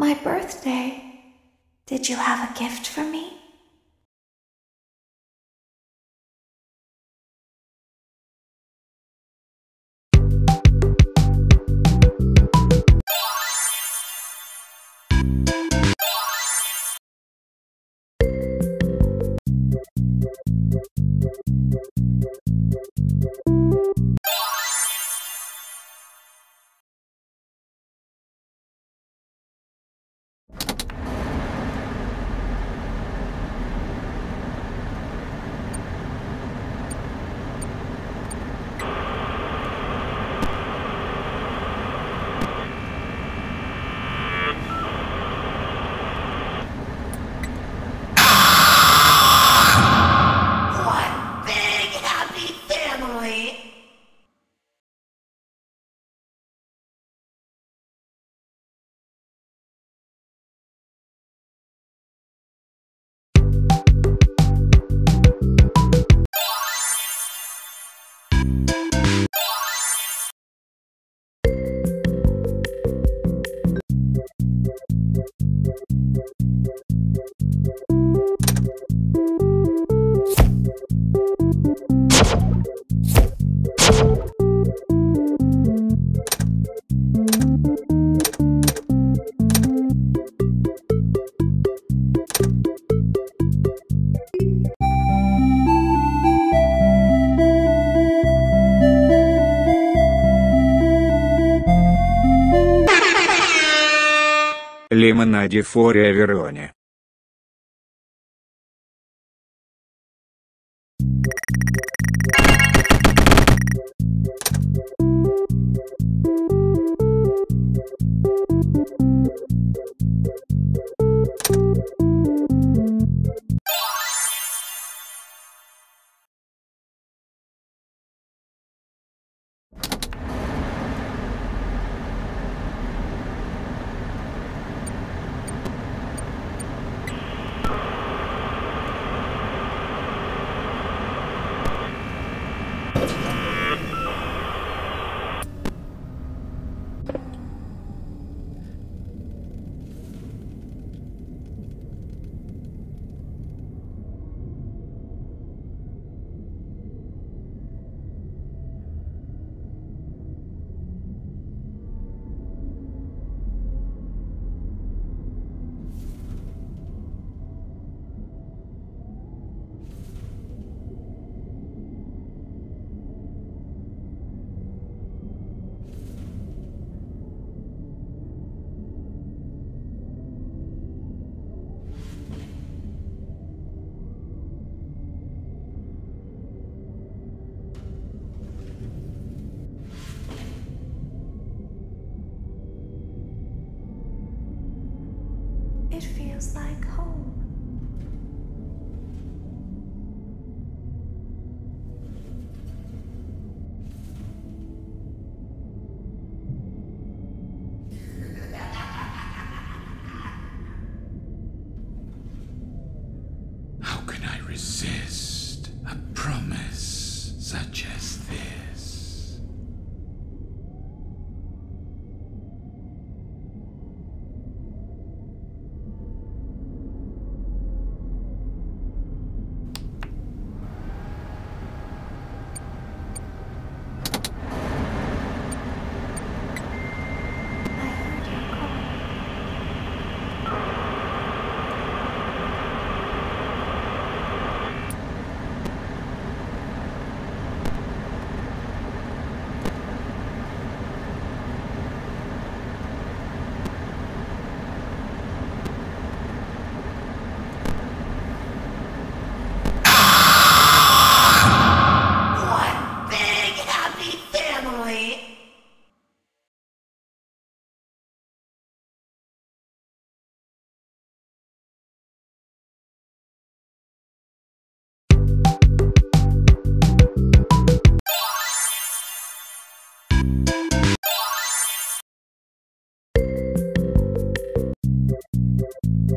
my birthday. Did you have a gift for me? Thank you. Рима Нади Фория Вероне. Feels like home. How can I resist a promise such as this?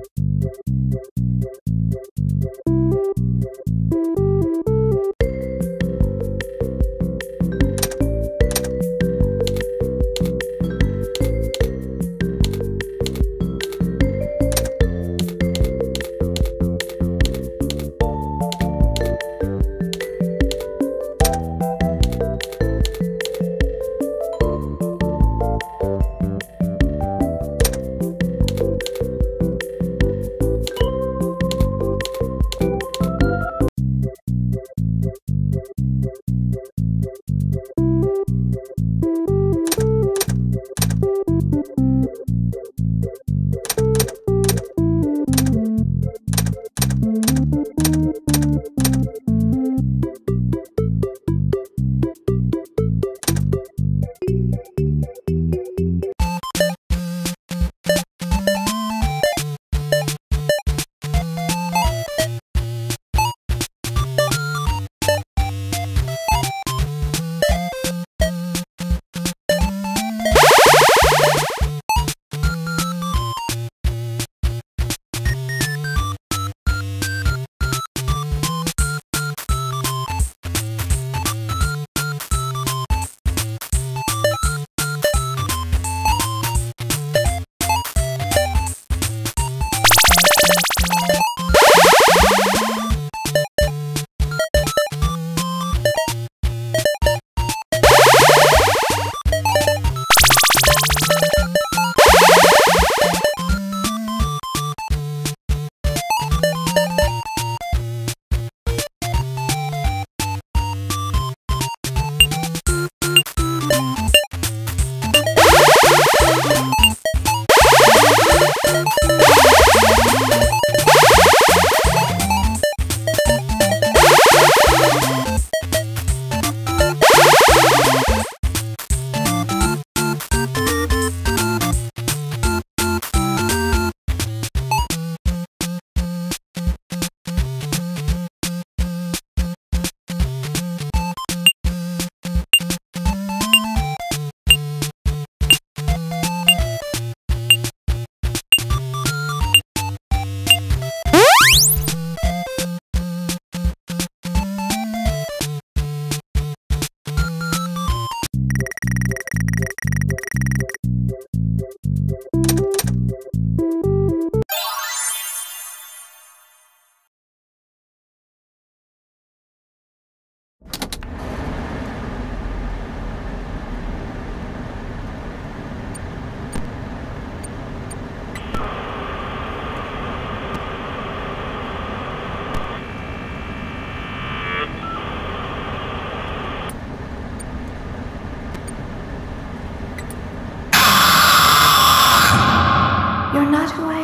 Thank you.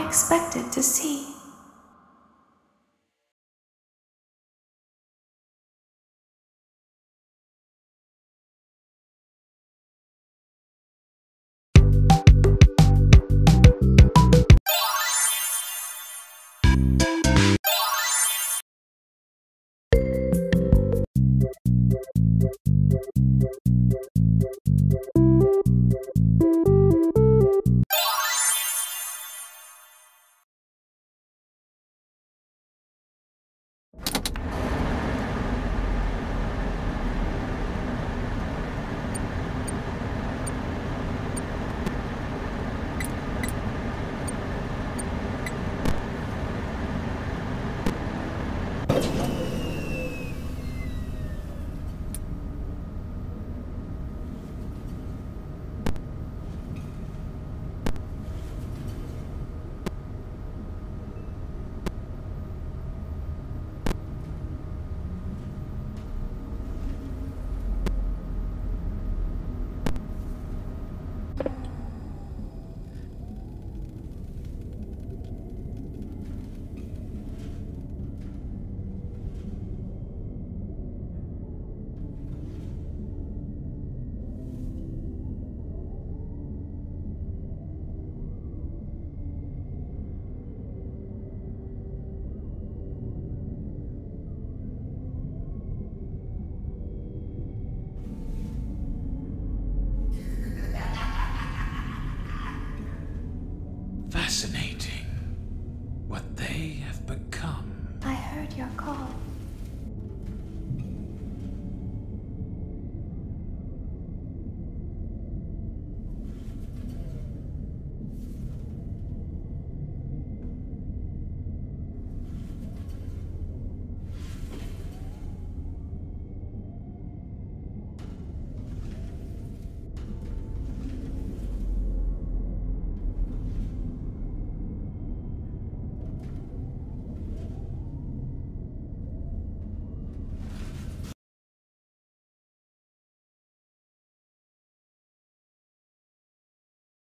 Expected to see. Fascinating.